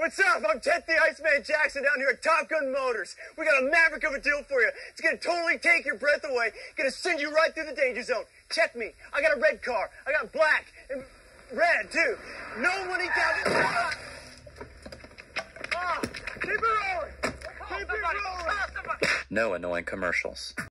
What's up? I'm Ted the Iceman Jackson down here at Top Gun Motors. We got a maverick of a deal for you. It's gonna totally take your breath away. Gonna send you right through the danger zone. Check me. I got a red car. I got black and red too. No money down. Ah! Ah! Keep it rolling. Keep it rolling. No annoying commercials.